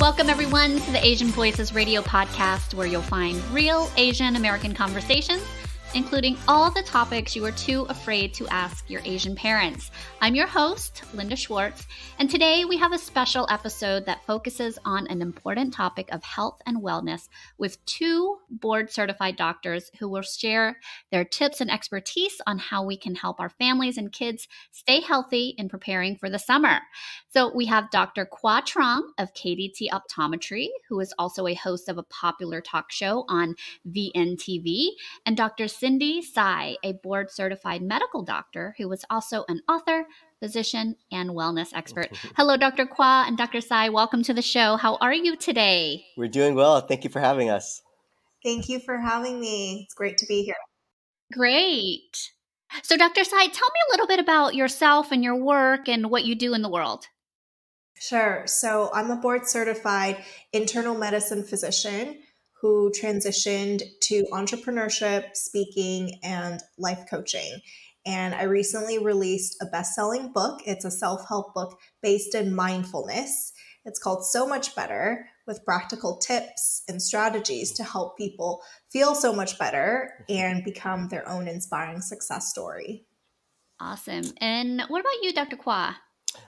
Welcome, everyone, to the Asian Voices Radio podcast, where you'll find real Asian American conversations including all the topics you are too afraid to ask your Asian parents. I'm your host, Linda Schwartz, and today we have a special episode that focuses on an important topic of health and wellness with two board certified doctors who will share their tips and expertise on how we can help our families and kids stay healthy in preparing for the summer. So we have Dr. Khoa Truong of KDT Optometry, who is also a host of a popular talk show on VNTV, and Dr. Cindy Tsai, a board certified medical doctor who was also an author, physician, and wellness expert. Hello, Dr. Khoa and Dr. Tsai. Welcome to the show. How are you today? We're doing well. Thank you for having us. Thank you for having me. It's great to be here. Great. So, Dr. Tsai, tell me a little bit about yourself and your work and what you do in the world. Sure. So, I'm a board certified internal medicine physician who transitioned to entrepreneurship, speaking, and life coaching. And I recently released a best selling book. It's a self help book based in mindfulness. It's called So Much Better with practical tips and strategies to help people feel so much better and become their own inspiring success story. Awesome. And what about you, Dr. Khoa?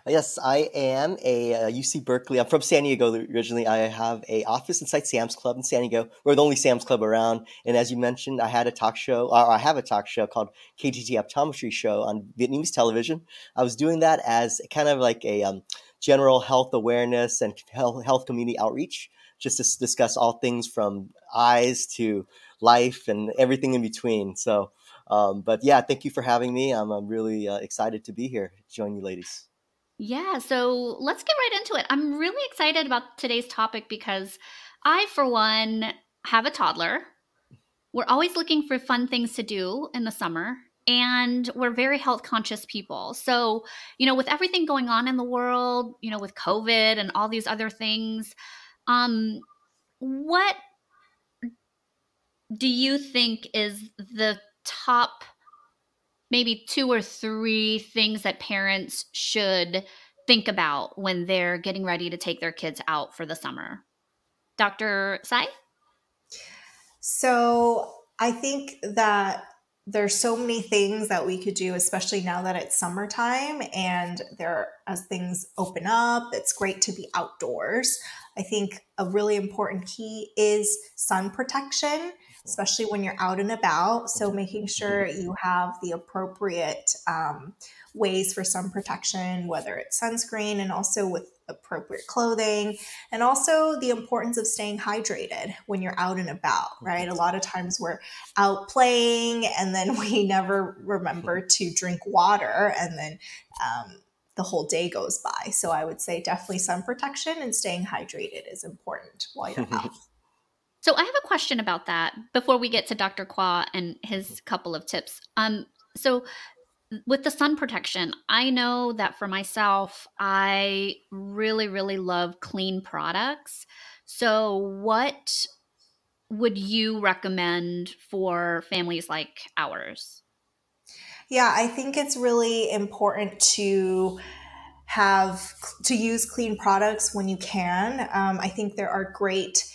Yes, I am a uh, UC Berkeley. I'm from San Diego originally. I have a office inside Sam's Club in San Diego. We're the only Sam's Club around. And as you mentioned, I had a talk show, or I have a talk show called KDT Optometry Show on Vietnamese television. I was doing that as kind of like a um, general health awareness and health, health community outreach, just to discuss all things from eyes to life and everything in between. So, um, but yeah, thank you for having me. I'm, I'm really uh, excited to be here, join you ladies. Yeah, so let's get right into it. I'm really excited about today's topic because I, for one, have a toddler. We're always looking for fun things to do in the summer, and we're very health conscious people. So, you know, with everything going on in the world, you know, with COVID and all these other things, um, what do you think is the top maybe two or three things that parents should think about when they're getting ready to take their kids out for the summer. Dr. Tsai? So I think that there's so many things that we could do, especially now that it's summertime and there as things open up, it's great to be outdoors. I think a really important key is sun protection especially when you're out and about. So, making sure you have the appropriate um, ways for sun protection, whether it's sunscreen and also with appropriate clothing, and also the importance of staying hydrated when you're out and about, right? A lot of times we're out playing and then we never remember to drink water, and then um, the whole day goes by. So, I would say definitely sun protection and staying hydrated is important while you're out. So I have a question about that before we get to Dr. Khoa and his couple of tips. Um, so with the sun protection, I know that for myself, I really, really love clean products. So what would you recommend for families like ours? Yeah, I think it's really important to have to use clean products when you can. Um, I think there are great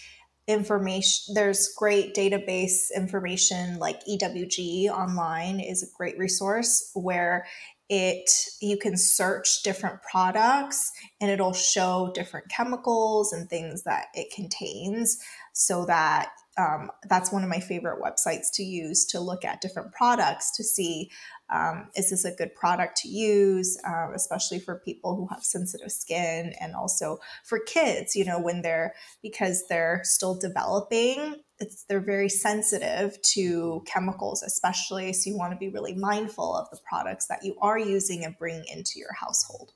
information there's great database information like ewg online is a great resource where it you can search different products and it'll show different chemicals and things that it contains so that um, that's one of my favorite websites to use to look at different products to see um, is this a good product to use, um, especially for people who have sensitive skin and also for kids, you know, when they're, because they're still developing, it's, they're very sensitive to chemicals, especially. So you want to be really mindful of the products that you are using and bringing into your household.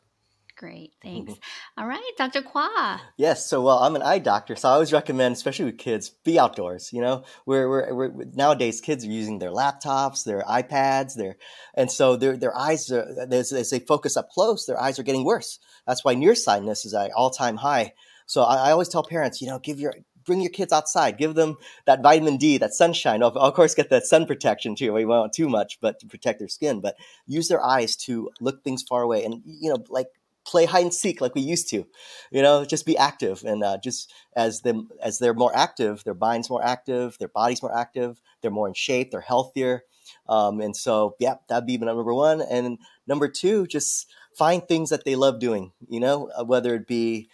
Great. Thanks. Mm-hmm. All right, Dr. Khoa. Yes. So, well, I'm an eye doctor, so I always recommend, especially with kids, be outdoors. You know, we're, we're, we're nowadays kids are using their laptops, their iPads, their, and so their their eyes are as, as they focus up close, their eyes are getting worse. That's why nearsightedness is at all time high. So I, I always tell parents, you know, give your bring your kids outside, give them that vitamin D, that sunshine. Of, of course, get that sun protection too. We won't too much, but to protect their skin. But use their eyes to look things far away, and you know, like play hide and seek like we used to. You know, just be active, and uh, just as them as they're more active, their mind's more active, their body's more active, they're more in shape, they're healthier. Um, and so, yeah, that'd be number one. And number two, just find things that they love doing. You know, uh, whether it be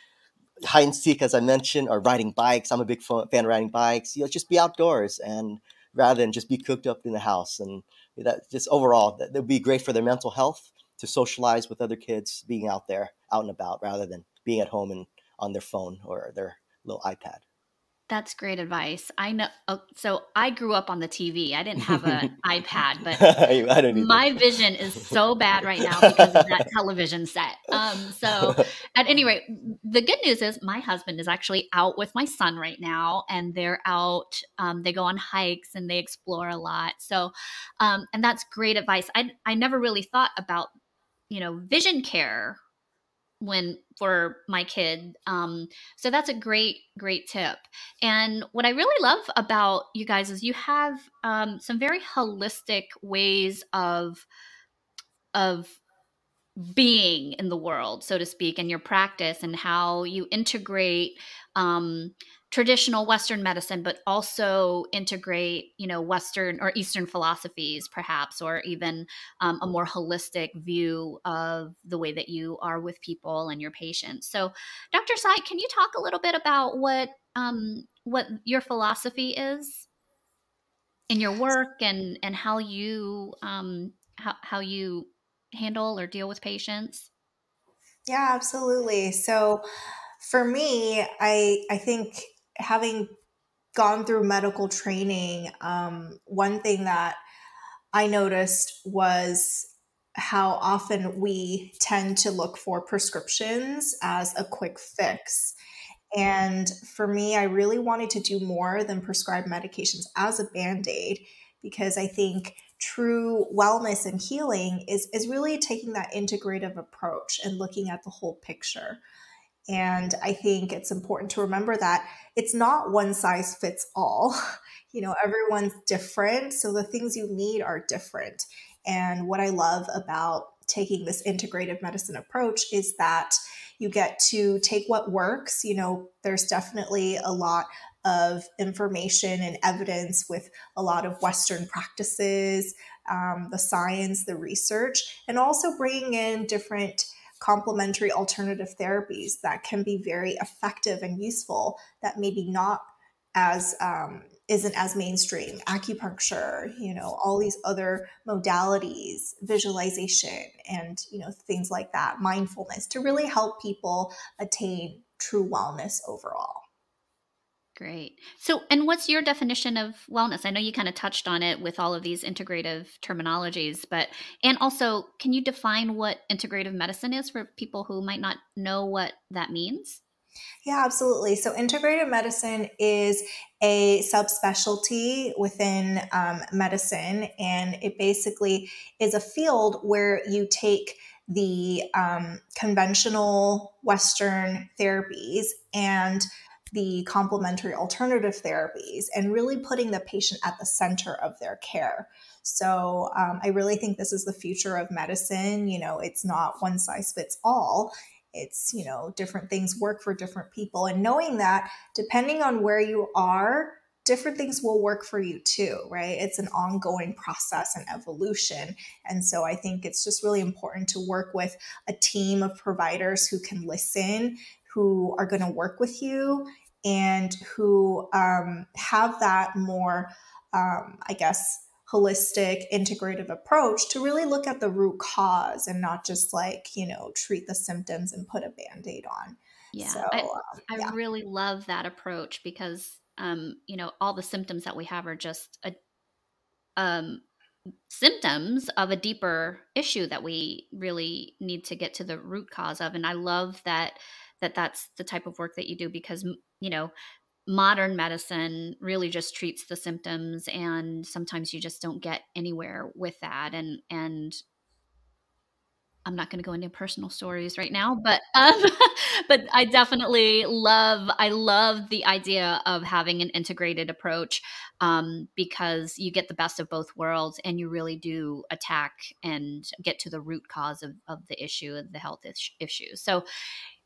hide and seek, as I mentioned, or riding bikes. I'm a big fan of riding bikes. You know, just be outdoors and rather than just be cooked up in the house. And that just overall, that would be great for their mental health to socialize with other kids, being out there, out and about, rather than being at home and on their phone or their little iPad. That's great advice. I know. Oh, so I grew up on the TV. I didn't have an iPad, but my vision is so bad right now because of that television set. Um, so, at any rate, the good news is my husband is actually out with my son right now, and they're out. Um, they go on hikes and they explore a lot. So, um, and that's great advice. I I never really thought about you know vision care when for my kid um, so that's a great great tip. And what i really love about you guys is you have um, some very holistic ways of of being in the world so to speak and your practice and how you integrate um, traditional Western medicine, but also integrate, you know, Western or Eastern philosophies, perhaps, or even um, a more holistic view of the way that you are with people and your patients. So, Dr. Tsai, can you talk a little bit about what um, what your philosophy is in your work and and how you um, how how you handle or deal with patients? Yeah, absolutely. So for me, I I think having gone through medical training, um, one thing that I noticed was how often we tend to look for prescriptions as a quick fix. And for me, I really wanted to do more than prescribe medications as a band aid because I think true wellness and healing is, is really taking that integrative approach and looking at the whole picture. And I think it's important to remember that it's not one size fits all. You know, everyone's different. So the things you need are different. And what I love about taking this integrative medicine approach is that you get to take what works. You know, there's definitely a lot of information and evidence with a lot of Western practices, um, the science, the research, and also bringing in different complementary alternative therapies that can be very effective and useful that maybe not as um, isn't as mainstream. Acupuncture you know all these other modalities visualization and you know things like that mindfulness to really help people attain true wellness overall Great. So, and what's your definition of wellness? I know you kind of touched on it with all of these integrative terminologies, but, and also, can you define what integrative medicine is for people who might not know what that means? Yeah, absolutely. So, integrative medicine is a subspecialty within um, medicine, and it basically is a field where you take the um, conventional Western therapies and the complementary alternative therapies and really putting the patient at the center of their care. So um, I really think this is the future of medicine. You know, it's not one size fits all. It's, you know, different things work for different people. And knowing that, depending on where you are, different things will work for you too, right? It's an ongoing process and evolution. And so I think it's just really important to work with a team of providers who can listen, who are going to work with you and who um, have that more, um, I guess, holistic, integrative approach to really look at the root cause and not just like, you know, treat the symptoms and put a band aid on. Yeah. So, I, um, yeah. I really love that approach because, um, you know, all the symptoms that we have are just a, um, symptoms of a deeper issue that we really need to get to the root cause of and i love that that that's the type of work that you do because you know modern medicine really just treats the symptoms and sometimes you just don't get anywhere with that and and I'm not going to go into personal stories right now, but um, but I definitely love I love the idea of having an integrated approach um, because you get the best of both worlds and you really do attack and get to the root cause of, of the issue, the health is- issue. So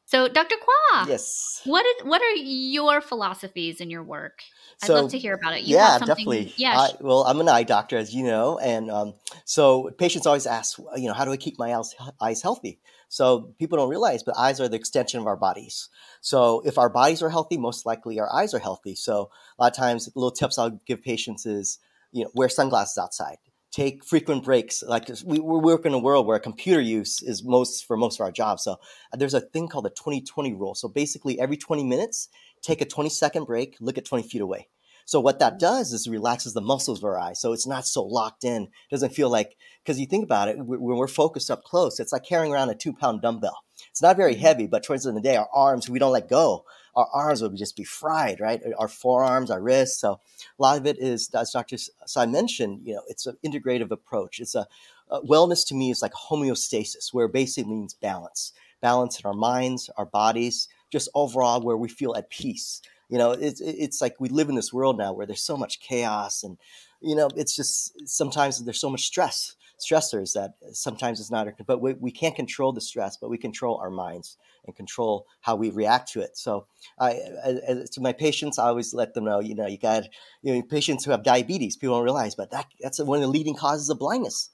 so, Dr. Khoa, yes. What is what are your philosophies in your work? I'd love to hear about it. You yeah, definitely. Yeah. I, well, I'm an eye doctor, as you know, and um, so patients always ask, you know, how do I keep my eyes, eyes healthy? So people don't realize, but eyes are the extension of our bodies. So if our bodies are healthy, most likely our eyes are healthy. So a lot of times, little tips I'll give patients is, you know, wear sunglasses outside take frequent breaks. Like we, we work in a world where computer use is most for most of our jobs. So uh, there's a thing called the 2020 rule. So basically, every 20 minutes, take a 20 second break, look at 20 feet away. So what that does is relaxes the muscles of our eye. So it's not so locked in. It doesn't feel like, because you think about it, when we're focused up close, it's like carrying around a two pound dumbbell. It's not very mm-hmm. heavy, but towards the end of the day, our arms, we don't let go our arms would just be fried, right? Our forearms, our wrists. So a lot of it is, as Dr. Tsai mentioned, you know, it's an integrative approach. It's a, wellness to me is like homeostasis, where basically means balance, balance in our minds, our bodies, just overall where we feel at peace. You know, it's it's like we live in this world now where there's so much chaos, and you know, it's just sometimes there's so much stress stressors that sometimes it's not, but we, we can't control the stress, but we control our minds and control how we react to it. So I, to my patients, I always let them know, you know, you got, you know, patients who have diabetes, people don't realize, but that, that's one of the leading causes of blindness.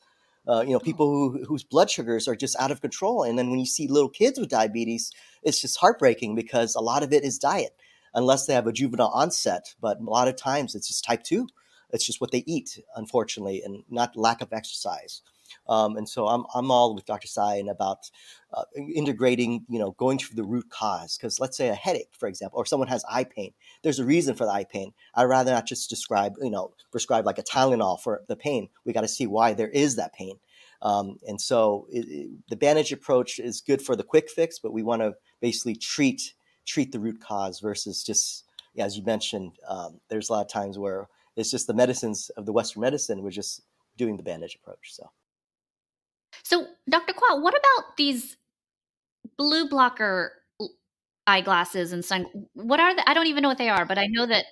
Uh, you know, oh. people who, whose blood sugars are just out of control. And then when you see little kids with diabetes, it's just heartbreaking because a lot of it is diet, unless they have a juvenile onset. But a lot of times it's just type 2 it's just what they eat, unfortunately, and not lack of exercise. Um, and so I'm, I'm all with Dr. Tsai about uh, integrating, you know, going to the root cause. Because let's say a headache, for example, or someone has eye pain. There's a reason for the eye pain. I'd rather not just describe, you know, prescribe like a Tylenol for the pain. We got to see why there is that pain. Um, and so it, it, the bandage approach is good for the quick fix, but we want to basically treat treat the root cause versus just, as you mentioned, um, there's a lot of times where it's just the medicines of the Western medicine. We're just doing the bandage approach. So, so Dr. Khoa, what about these blue blocker eyeglasses and sun? What are they? I don't even know what they are, but I know that.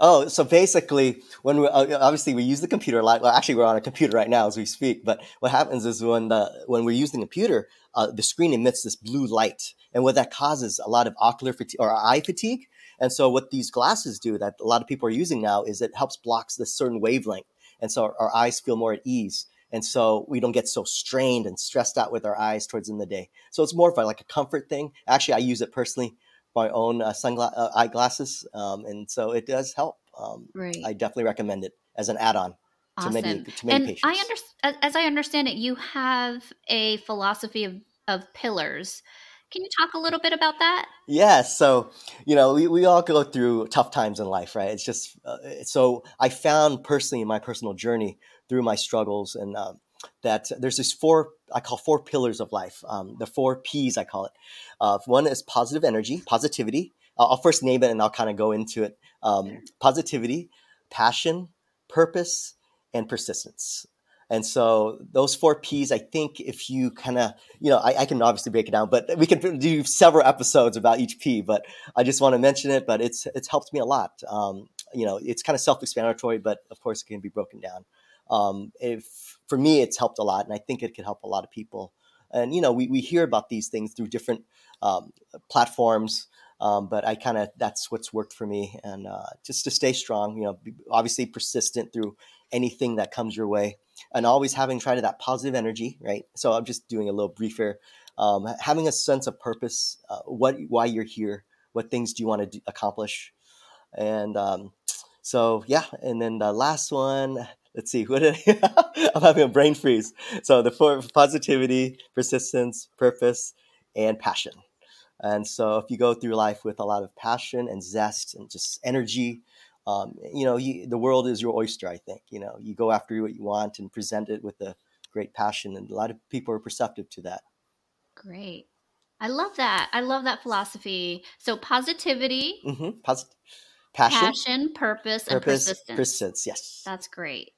Oh, so basically, when we uh, obviously we use the computer a lot. Well, actually, we're on a computer right now as we speak. But what happens is when the when we're using the computer, uh, the screen emits this blue light, and what that causes a lot of ocular fatigue or eye fatigue. And so what these glasses do that a lot of people are using now is it helps blocks this certain wavelength. And so our, our eyes feel more at ease. And so we don't get so strained and stressed out with our eyes towards the end of the day. So it's more of a, like a comfort thing. Actually, I use it personally, my own uh, uh, eyeglasses. Um, and so it does help. Um, right. I definitely recommend it as an add-on. Awesome. To many, to many and patients. I understand, as I understand it, you have a philosophy of, of pillars can you talk a little bit about that? Yeah. So, you know, we, we all go through tough times in life, right? It's just, uh, so I found personally in my personal journey through my struggles and um, that there's these four, I call four pillars of life. Um, the four P's, I call it. Uh, one is positive energy, positivity. I'll, I'll first name it and I'll kind of go into it. Um, positivity, passion, purpose, and persistence. And so those four P's, I think if you kind of, you know, I, I, can obviously break it down, but we can do several episodes about each P, but I just want to mention it, but it's, it's helped me a lot. Um, you know, it's kind of self-explanatory, but of course it can be broken down. Um, if for me, it's helped a lot and I think it could help a lot of people. And, you know, we, we hear about these things through different um, platforms, um, but I kind of that's what's worked for me, and uh, just to stay strong. You know, obviously persistent through anything that comes your way, and always having tried that positive energy. Right. So I'm just doing a little briefer. Um, having a sense of purpose, uh, what why you're here, what things do you want to do, accomplish, and um, so yeah. And then the last one, let's see, what did I, I'm having a brain freeze. So the four positivity, persistence, purpose, and passion. And so if you go through life with a lot of passion and zest and just energy, um, you know, you, the world is your oyster. I think you know you go after what you want and present it with a great passion, and a lot of people are perceptive to that. Great. I love that. I love that philosophy. So positivity, Mm-hmm. Posit- passion, passion, purpose, and persistence. persistence. Yes. That's great.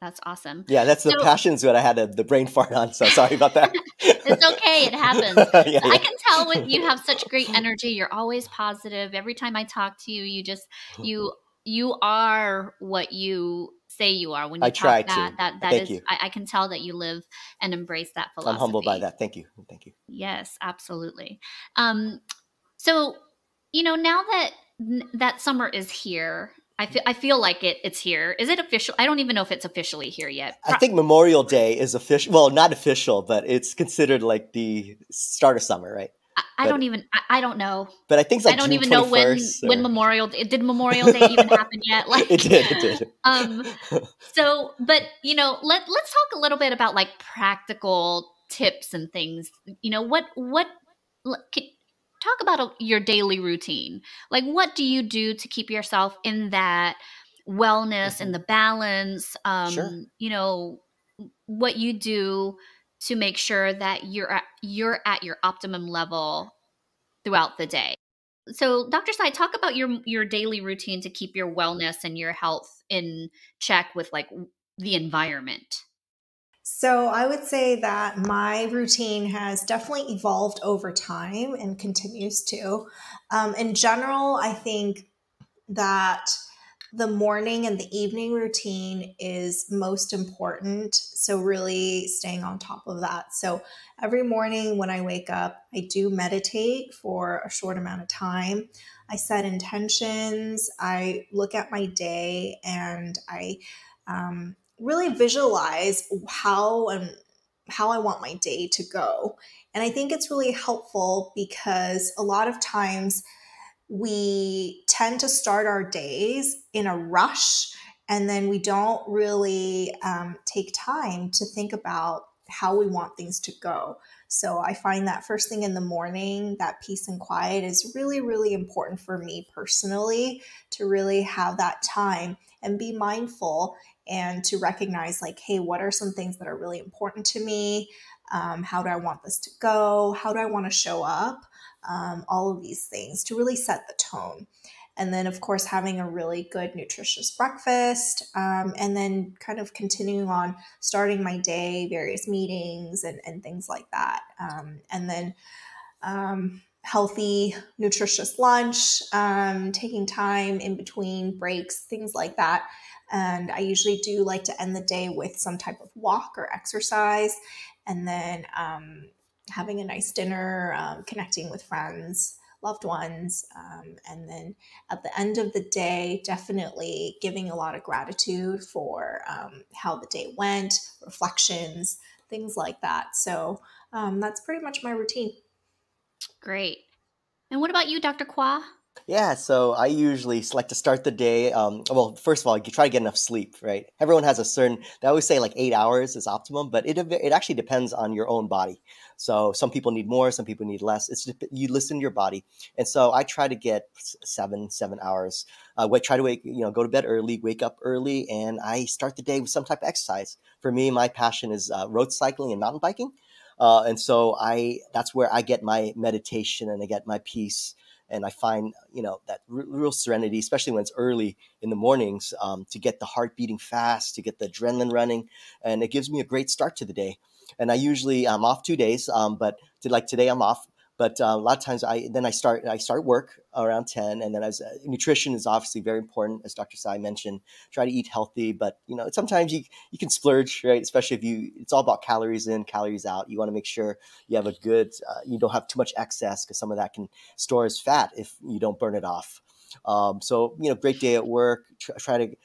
That's awesome. Yeah, that's the So- passion is what I had a, the brain fart on. So sorry about that. It's okay. It happens. yeah, I can tell with you have such great energy. You're always positive. Every time I talk to you, you just you you are what you say you are when you I talk try that to. that that Thank is you. I, I can tell that you live and embrace that philosophy. I'm humbled by that. Thank you. Thank you. Yes, absolutely. Um, so you know, now that that summer is here, I feel I feel like it. It's here. Is it official? I don't even know if it's officially here yet. I think Memorial Day is official. Well, not official, but it's considered like the start of summer, right? I, don't even. I, I don't know. But I think like I don't June even know when 21st when Memorial Day did Memorial Day even happen yet. Like it did. It did. um so but you know let let's talk a little bit about like practical tips and things you know what what can, talk about a, your daily routine like what do you do to keep yourself in that wellness and the balance um Sure. you know what you do to make sure that you're at, you're at your optimum level throughout the day so dr tsai talk about your your daily routine to keep your wellness and your health in check with like the environment So I would say that my routine has definitely evolved over time and continues to. Um, in general, I think that the morning and the evening routine is most important. So, really staying on top of that. So, every morning when I wake up, I do meditate for a short amount of time. I set intentions, I look at my day, and I um, really visualize how and how I want my day to go. And I think it's really helpful because a lot of times we tend to start our days in a rush and then we don't really um, take time to think about how we want things to go. So I find that first thing in the morning, that peace and quiet is really, really important for me personally to really have that time and be mindful and to recognize, like, hey, what are some things that are really important to me? Um, how do I want this to go? How do I want to show up? Um, all of these things to really set the tone. And then, of course, having a really good, nutritious breakfast. Um, and then kind of continuing on starting my day, various meetings and, and things like that. Um, and then, um, healthy, nutritious lunch, um, taking time in between breaks, things like that. And I usually do like to end the day with some type of walk or exercise. And then um, having a nice dinner, um, connecting with friends, loved ones. Um, and then at the end of the day, definitely giving a lot of gratitude for um, how the day went, reflections, things like that. So um, that's pretty much my routine. great and what about you dr khoa Yeah, so I usually like to start the day. Um, well, first of all, you try to get enough sleep, right? Everyone has a certain. They always say like eight hours is optimum, but it it actually depends on your own body. So some people need more, some people need less. It's just, you listen to your body, and so I try to get seven seven hours. Uh, try to wake, you know, go to bed early, wake up early, and I start the day with some type of exercise. For me, my passion is uh, road cycling and mountain biking, uh, and so I that's where I get my meditation and I get my peace and I find you know that r- real serenity, especially when it's early in the mornings, um, to get the heart beating fast, to get the adrenaline running, and it gives me a great start to the day. And I usually I'm off two days, um, but to, like today I'm off. But uh, a lot of times I then I start I start work around ten, and then as uh, nutrition is obviously very important, as Dr. Tsai mentioned. Try to eat healthy, but you know sometimes you you can splurge, right? Especially if you it's all about calories in, calories out. You want to make sure you have a good uh, you don't have too much excess because some of that can store as fat if you don't burn it off. Um, so you know, great day at work. Try, try to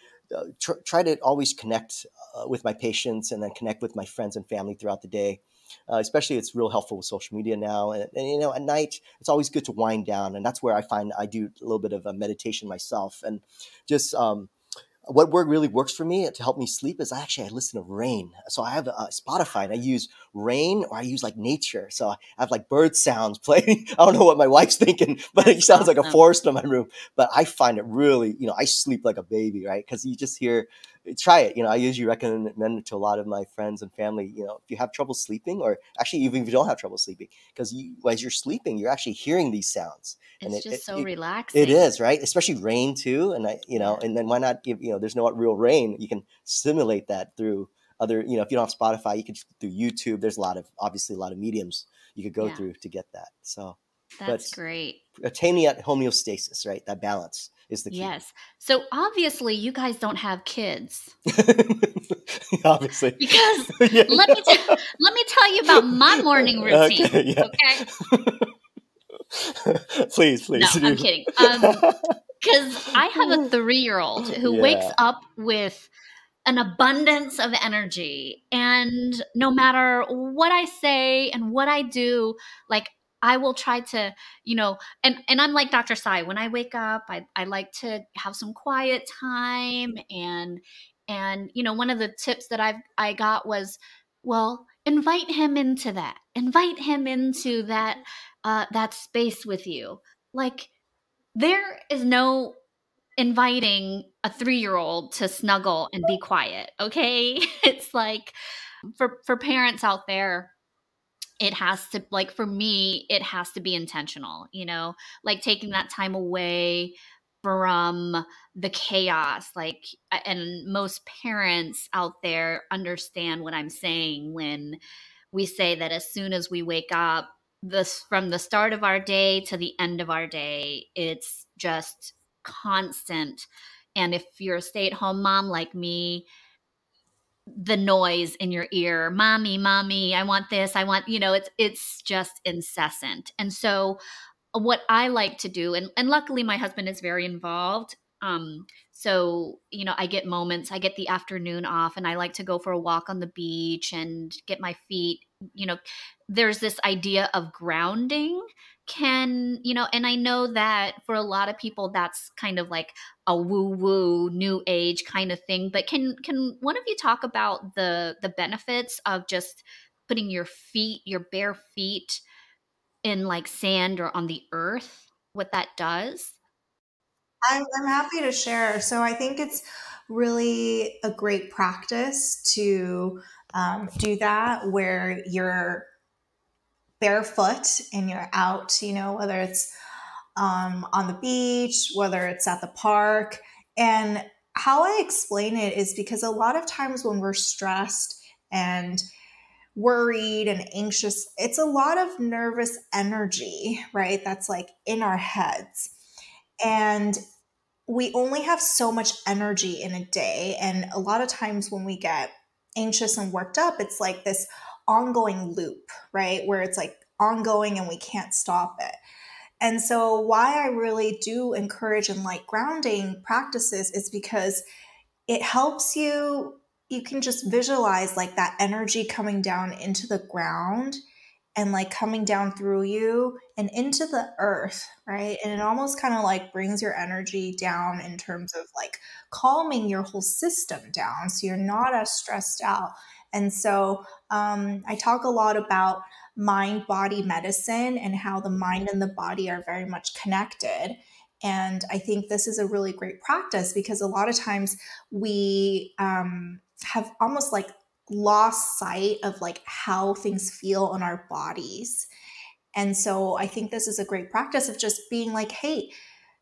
tr- try to always connect uh, with my patients and then connect with my friends and family throughout the day. Uh, especially, it's real helpful with social media now. And, and you know, at night, it's always good to wind down, and that's where I find I do a little bit of a meditation myself and just. Um, what word really works for me to help me sleep is actually I listen to rain. So I have a Spotify and I use rain or I use like nature. So I have like bird sounds playing. I don't know what my wife's thinking, but it sounds like a uh-huh. forest in my room. But I find it really, you know, I sleep like a baby, right? Because you just hear try it. You know, I usually recommend it to a lot of my friends and family. You know, if you have trouble sleeping, or actually even if you don't have trouble sleeping, because you, as you're sleeping, you're actually hearing these sounds. It's and it, just it, so it, relaxing. It is right, especially rain too. And I, you know, and then why not give? You know, there's no real rain. You can simulate that through other. You know, if you don't have Spotify, you can through YouTube. There's a lot of obviously a lot of mediums you could go Yeah. through to get that. So That's but- great. attaining that homeostasis, right? That balance is the key. Yes. So obviously, you guys don't have kids obviously. because Yeah. let me t- let me tell you about my morning routine. Okay, yeah. Okay. please, please. No, I'm kidding. Um, because I have a three year old who wakes up with an abundance of energy. And no matter what I say and what I do, like I will try to, you know, and, and I'm like Dr. Tsai. When I wake up, I, I like to have some quiet time. And, and, you know, one of the tips that I've, I got was, well, invite him into that. Invite him into that, uh, that space with you. Like, there is no inviting a three year old to snuggle and be quiet. Okay. It's like for, for parents out there, it has to, like for me, it has to be intentional, you know, like taking mm-hmm. that time away from the chaos. Like, and most parents out there understand what I'm saying when we say that as soon as we wake up, this from the start of our day to the end of our day, it's just constant. And if you're a stay at home mom like me, the noise in your ear, mommy, mommy, I want this, I want, you know, it's it's just incessant. And so what I like to do, and, and luckily my husband is very involved. Um, so, you know, I get moments, I get the afternoon off and I like to go for a walk on the beach and get my feet, you know, there's this idea of grounding can you know and i know that for a lot of people that's kind of like a woo woo new age kind of thing but can can one of you talk about the the benefits of just putting your feet your bare feet in like sand or on the earth what that does I'm, happy to share. So I think it's really a great practice to um, do that where you're barefoot and you're out, you know, whether it's um, on the beach, whether it's at the park. And how I explain it is because a lot of times when we're stressed and worried and anxious, it's a lot of nervous energy, right? That's like in our heads. And we only have so much energy in a day. And a lot of times when we get anxious and worked up, it's like this ongoing loop, right? Where it's like ongoing and we can't stop it. And so, why I really do encourage and like grounding practices is because it helps you, you can just visualize like that energy coming down into the ground and like coming down through you and into the earth, right? And it almost kind of like brings your energy down in terms of like calming your whole system down so you're not as stressed out. And so um, I talk a lot about mind body medicine and how the mind and the body are very much connected. And I think this is a really great practice because a lot of times we um, have almost like lost sight of like how things feel in our bodies. And so I think this is a great practice of just being like, hey,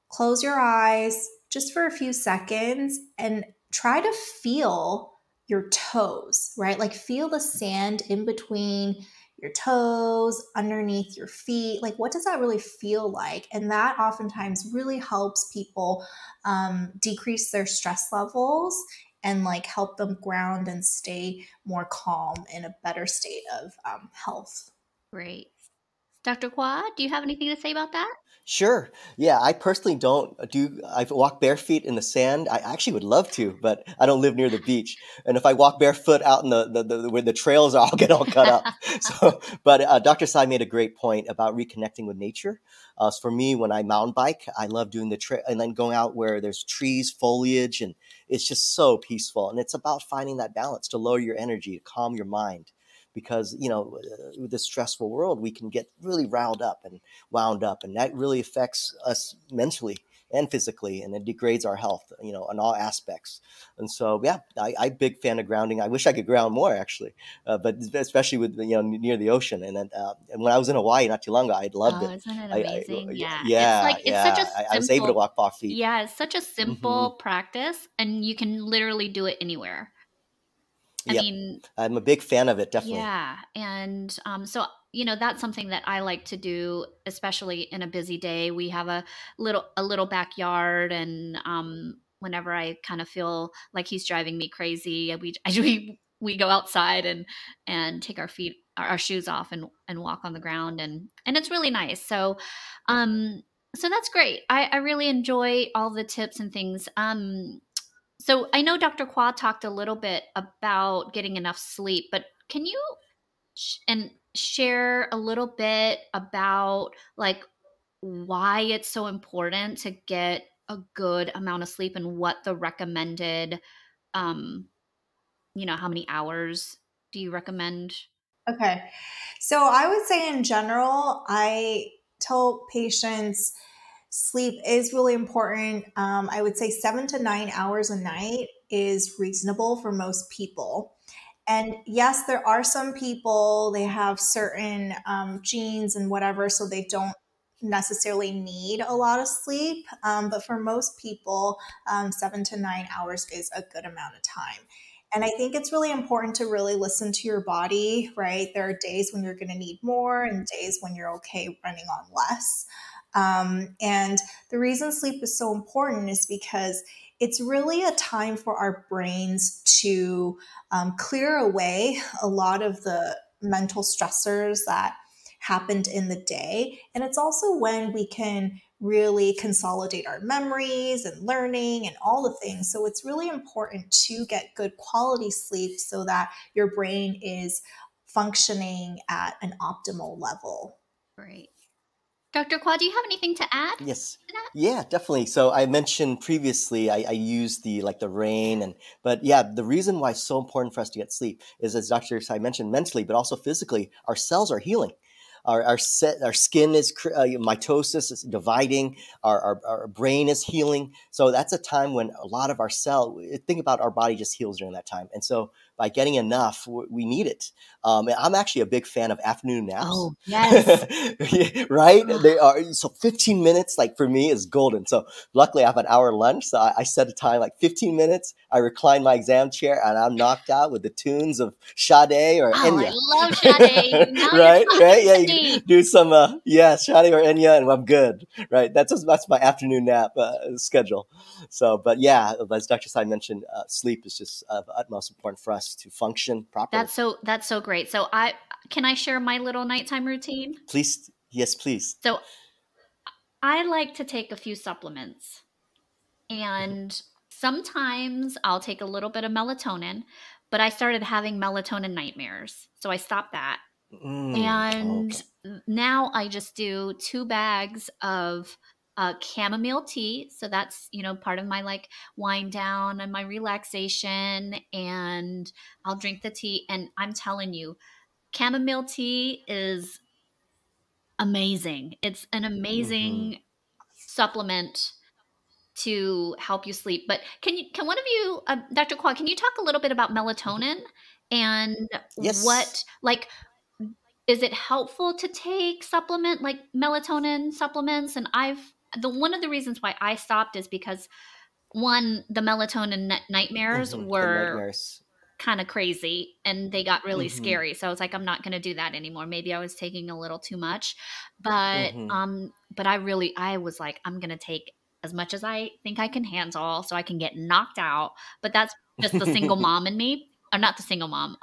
close your eyes just for a few seconds and try to feel your toes, right? Like feel the sand in between your toes, underneath your feet. Like, what does that really feel like? And that oftentimes really helps people um, decrease their stress levels and like help them ground and stay more calm in a better state of um, health. great dr Khoa, do you have anything to say about that Sure. Yeah, I personally don't do. I walk bare feet in the sand. I actually would love to, but I don't live near the beach. And if I walk barefoot out in the, the, the where the trails are, I'll get all cut up. so, but uh, Dr. Tsai made a great point about reconnecting with nature. Uh, so for me, when I mountain bike, I love doing the trail and then going out where there's trees, foliage, and it's just so peaceful. And it's about finding that balance to lower your energy, to calm your mind because you know with this stressful world we can get really riled up and wound up and that really affects us mentally and physically and it degrades our health you know in all aspects. And so yeah I, i'm big fan of grounding. I wish i could ground more actually uh, but especially with you know near the ocean. And then uh, and when i was in hawaii not too long ago i loved oh, it. isn't it amazing I, I, yeah yeah. It's like it's yeah. such a simple, I, was able to walk off feet. Yeah it's such a simple mm-hmm. practice and you can literally do it anywhere I yep. mean, I'm a big fan of it, definitely. Yeah. And um, so, you know, that's something that I like to do, especially in a busy day. We have a little, a little backyard and um, whenever I kind of feel like he's driving me crazy, we, we, we go outside and, and take our feet, our shoes off and, and walk on the ground. And, and it's really nice. So, um, so that's great. I, I really enjoy all the tips and things. Um, so I know Dr. Khoa talked a little bit about getting enough sleep, but can you sh- and share a little bit about like why it's so important to get a good amount of sleep and what the recommended um you know how many hours do you recommend okay so i would say in general i tell patients sleep is really important. Um, I would say seven to nine hours a night is reasonable for most people. And yes, there are some people, they have certain um, genes and whatever, so they don't necessarily need a lot of sleep. Um, but for most people, um, seven to nine hours is a good amount of time. And I think it's really important to really listen to your body, right? There are days when you're going to need more and days when you're okay running on less. Um, and the reason sleep is so important is because it's really a time for our brains to um, clear away a lot of the mental stressors that happened in the day. And it's also when we can really consolidate our memories and learning and all the things. So it's really important to get good quality sleep so that your brain is functioning at an optimal level. Right. Dr. Khoa, do you have anything to add? Yes. Yeah, definitely. So I mentioned previously I, I use the like the rain and but yeah, the reason why it's so important for us to get sleep is as Dr. Tsai mentioned mentally, but also physically, our cells are healing our our set our skin is uh, mitosis is dividing our, our, our brain is healing so that's a time when a lot of our cell think about our body just heals during that time and so by getting enough, we need it. Um, I'm actually a big fan of afternoon naps. Oh, yes. right? They are so 15 minutes, like for me, is golden. So luckily, I have an hour lunch, so I, I set a time like 15 minutes. I recline my exam chair, and I'm knocked out with the tunes of Sade or oh, Enya. I love Sade. right, right, yeah. You do some, uh, yeah, Sade or Enya, and I'm good. Right, that's as that's my afternoon nap uh, schedule. So, but yeah, as Dr. Tsai mentioned, uh, sleep is just of utmost importance for us to function properly. That's so that's so great. So I can I share my little nighttime routine? Please, yes, please. So I like to take a few supplements. And mm-hmm. sometimes I'll take a little bit of melatonin, but I started having melatonin nightmares. So I stopped that. Mm, and okay. now I just do two bags of uh, chamomile tea. So that's, you know, part of my like wind down and my relaxation. And I'll drink the tea. And I'm telling you, chamomile tea is amazing. It's an amazing mm-hmm. supplement to help you sleep. But can you, can one of you, uh, Dr. Khoa, can you talk a little bit about melatonin and yes. what, like, is it helpful to take supplement like melatonin supplements and i've the one of the reasons why I stopped is because one, the melatonin nightmares mm-hmm, were kind of crazy and they got really mm-hmm. scary. So I was like, I'm not going to do that anymore. Maybe I was taking a little too much, but mm-hmm. um, but I really, I was like, I'm going to take as much as I think I can handle, so I can get knocked out. But that's just the single mom in me, or not the single mom.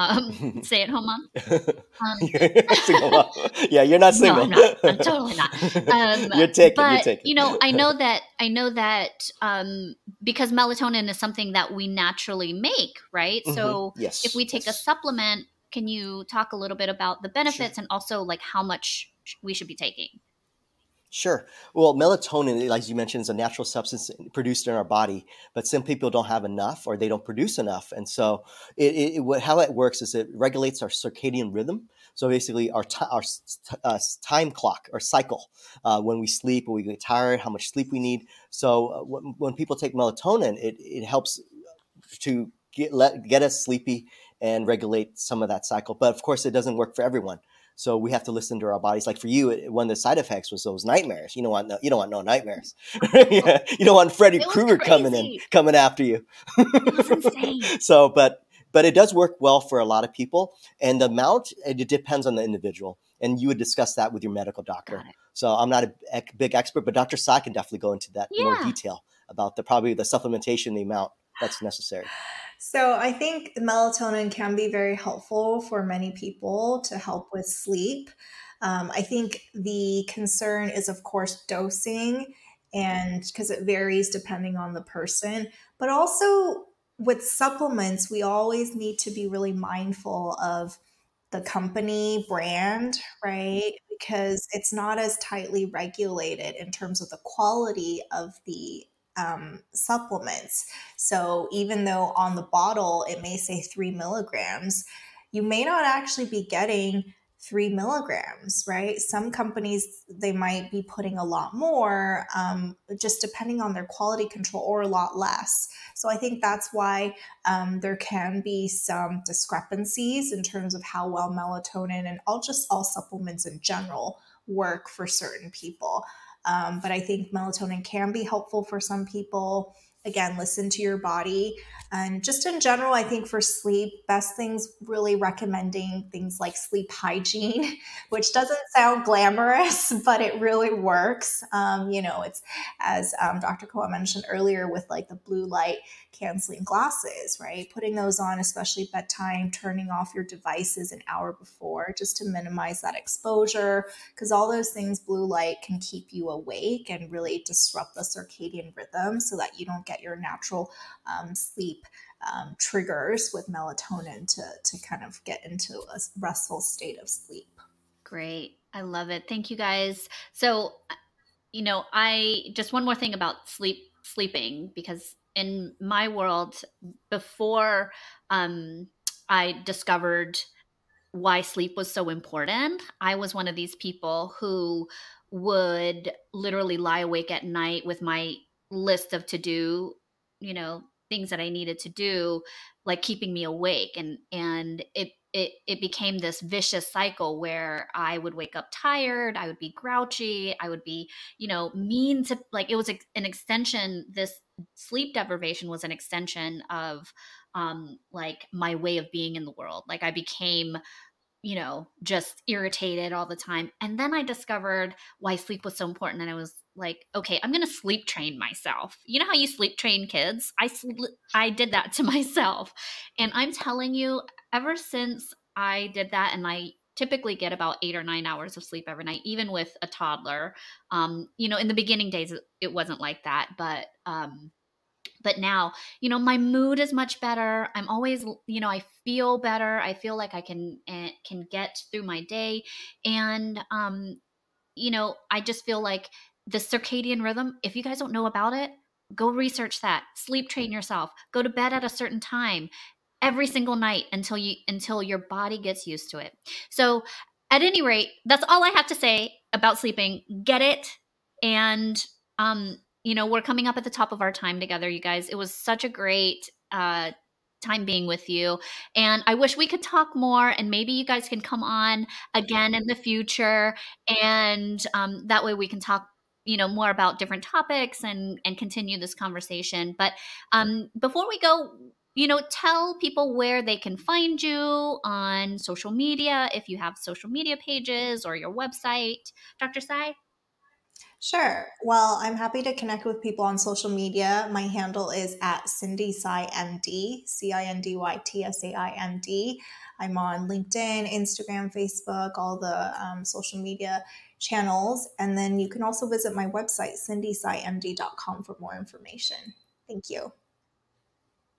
Um, stay at home mom. Um, yeah, you're not single. No, I'm not. I'm totally not. Um, you're taking. But you're taking. you know, I know that I know that um, because melatonin is something that we naturally make, right? Mhm. So yes, if we take a supplement, can you talk a little bit about the benefits and also like how much we should be taking? Sure. Well, melatonin, as you mentioned, is a natural substance produced in our body, but some people don't have enough or they don't produce enough. And so, it, it, how it works is it regulates our circadian rhythm. So basically, our our uh, time clock or cycle uh, when we sleep, when we get tired, how much sleep we need. So uh, when, when people take melatonin, it, it helps to get let get us sleepy and regulate some of that cycle. But of course, it doesn't work for everyone. So we have to listen to our bodies. Like for you, it- one of the side effects was those nightmares. You don't want no, you don't want no nightmares. Yeah, oh. you don't want Freddy Krueger coming in, coming after you. It was insane. so, but but it does work well for a lot of people, and the amount it depends on the individual. And you would discuss that with your medical doctor. So I'm not a big expert, but Dr. Tsai can definitely go into that in more detail about the probably the supplementation, the amount that's necessary. So I think melatonin can be very helpful for many people to help with sleep. Um, I think the concern is, of course, dosing, and because it varies depending on the person, but also with supplements, we always need to be really mindful of the company brand, right? Because it's not as tightly regulated in terms of the quality of the um, supplements. So even though on the bottle it may say three milligrams, you may not actually be getting three milligrams, right? Some companies they might be putting a lot more, um, just depending on their quality control, or a lot less. So I think that's why um, there can be some discrepancies in terms of how well melatonin and all just all supplements in general work for certain people. Um, but I think melatonin can be helpful for some people. Again, listen to your body. And just in general, I think for sleep, best things really recommending things like sleep hygiene, which doesn't sound glamorous, but it really works. Um, you know, it's as um, Dr. Khoa mentioned earlier with like the blue light canceling glasses, right? Putting those on, especially bedtime, turning off your devices an hour before just to minimize that exposure because all those things, blue light, can keep you awake and really disrupt the circadian rhythm so that you don't get your natural um, sleep um, triggers with melatonin to, to kind of get into a restful state of sleep. Great. I love it. Thank you guys. So, you know, I just one more thing about sleep sleeping because in my world before um I discovered why sleep was so important, I was one of these people who would literally lie awake at night with my list of to do, you know, things that I needed to do, like keeping me awake. And and it it it became this vicious cycle where I would wake up tired, I would be grouchy, I would be, you know, mean to like it was an extension this sleep deprivation was an extension of um like my way of being in the world. Like I became you know, just irritated all the time. And then I discovered why sleep was so important. And I was like, okay, I'm going to sleep train myself. You know how you sleep train kids? I sl- I did that to myself. And I'm telling you, ever since I did that, and I typically get about eight or nine hours of sleep every night, even with a toddler. Um, you know, in the beginning days, it- wasn't like that, but um, but now you know my mood is much better. I'm always you know i feel better. I feel like i can uh, can get through my day. And um you know i just feel like the circadian rhythm if you guys don't know about it go research that. Sleep train yourself. Go to bed at a certain time every single night until you until your body gets used to it so at any rate that's all i have to say about sleeping get it and um you know, we're coming up at the top of our time together, you guys. It was such a great uh, time being with you. And I wish we could talk more, and maybe you guys can come on again in the future. And um, that way we can talk. You know more about different topics and and continue this conversation. But um, before we go, you know, tell people where they can find you on social media if you have social media pages or your website, Dr. Tsai. Sure. Well, I'm happy to connect with people on social media. My handle is at Cindy Tsai MD, C I N D Y T S A I M D. I'm on LinkedIn, Instagram, Facebook, all the um, social media channels. And then you can also visit my website, cindytsaimd.com, for more information. Thank you.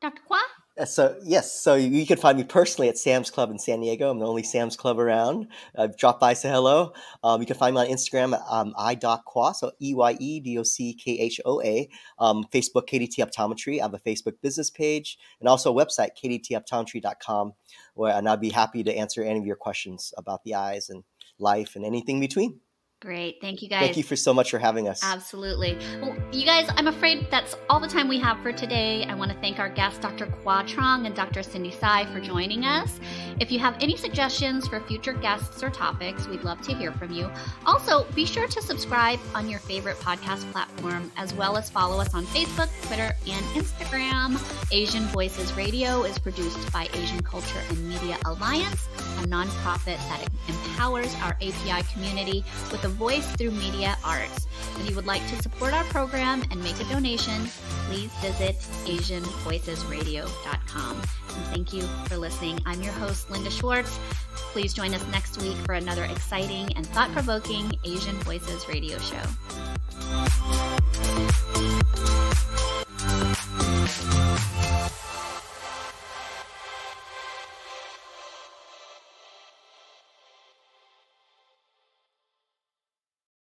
Dr. Khoa? Uh, so yes, so you can find me personally at Sam's Club in San Diego. I'm the only Sam's Club around. Uh, drop by, say hello. Um, you can find me on Instagram at um, EyeDocKhoa, so E Y E D O C K H O A. Um, Facebook, KDT Optometry. I have a Facebook business page and also a website, kdtoptometry.com, where and I'd be happy to answer any of your questions about the eyes and life and anything between. Great. Thank you guys. Thank you for so much for having us. Absolutely. Well, you guys, I'm afraid that's all the time we have for today. I want to thank our guests, Dr. Khoa Truong and Dr. Cindy Tsai, for joining us. If you have any suggestions for future guests or topics, we'd love to hear from you. Also, be sure to subscribe on your favorite podcast platform, as well as follow us on Facebook, Twitter, and Instagram. Asian Voices Radio is produced by Asian Culture and Media Alliance, a nonprofit that empowers our API community with a voice through media arts. If you would like to support our program and make a donation, please visit AsianVoicesRadio.com. And thank you for listening. I'm your host, Linda Schwartz. Please join us next week for another exciting and thought provoking Asian Voices radio show.